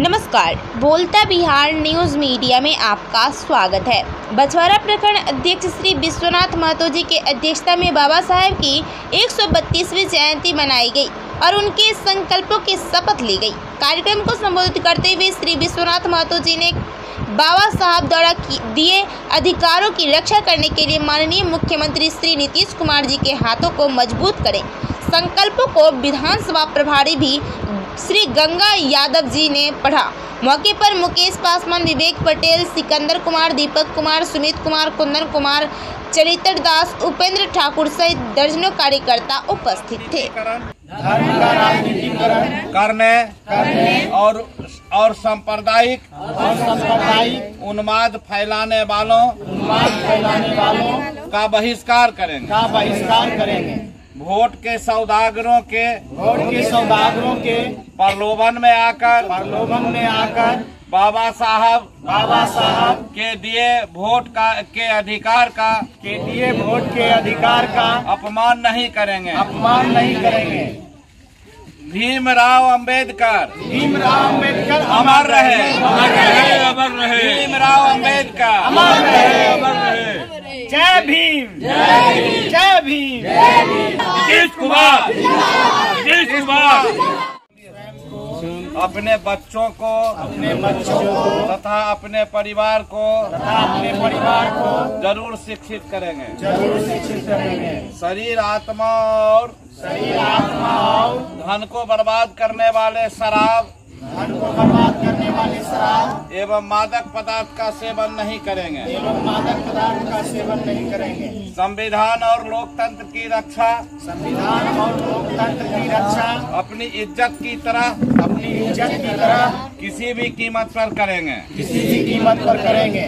नमस्कार, बोलता Bihar news media में आपका स्वागत है। बछवाड़ा प्रखंड अध्यक्ष श्री विश्वनाथ महतो जी के अध्यक्षता में बाबा साहेब की 132वीं जयंती मनाई गई और उनके संकल्पों की शपथ ली गई। कार्यक्रम को संबोधित करते हुए श्री विश्वनाथ महतो जी ने बाबा साहब द्वारा दिए अधिकारों की रक्षा करने के लिए माननीय मुख्यमंत्री श्री नीतीश कुमार जी के हाथों को मज़बूत करें। संकल्पों को विधानसभा प्रभारी भी श्री गंगा यादव जी ने पढ़ा। मौके पर मुकेश पासवान विवेक पटेल सिकंदर कुमार दीपक कुमार सुमित कुमार कुंदन कुमार चरित्र दास उपेंद्र ठाकुर सहित दर्जनों कार्यकर्ता उपस्थित थे। करने करने और और सांप्रदायिक और सांप्रदायिक उन्माद फैलाने वालों उन्माद फैलाने वालों का बहिष्कार करेंगे। का बहिष्कार करेंगे। वोट के सौदागरों के वोट के सौदागरों के प्रलोभन में आकर प्रलोभन में आकर बाबा साहब बाबा साहब के दिए वोट का के अधिकार का के दिए वोट के अधिकार का अपमान नहीं करेंगे। अपमान नहीं करेंगे। भीमराव अंबेडकर भीमराव अंबेडकर अमर रहे। अमर रहे अमर रहे। भीमराव अंबेडकर अमर रहे। अमर रहे। जय भीम। जय भीम। नीतीश कुमार नीतीश कुमार। अपने बच्चों को अपने बच्चों को तथा अपने परिवार को तथा अपने परिवार को ज़रूर शिक्षित करेंगे। ज़रूर शिक्षित करेंगे। शरीर आत्मा और शरीर आत्मा और धन को बर्बाद करने वाले शराब। धन को बर्बाद करने एवं मादक पदार्थ का सेवन नहीं करेंगे। एवं मादक पदार्थ का सेवन नहीं करेंगे। संविधान और लोकतंत्र की रक्षा। संविधान और लोकतंत्र की रक्षा। अपनी इज़्ज़त की तरह। अपनी इज़्ज़त की तरह। किसी भी कीमत पर करेंगे। किसी भी कीमत पर करेंगे।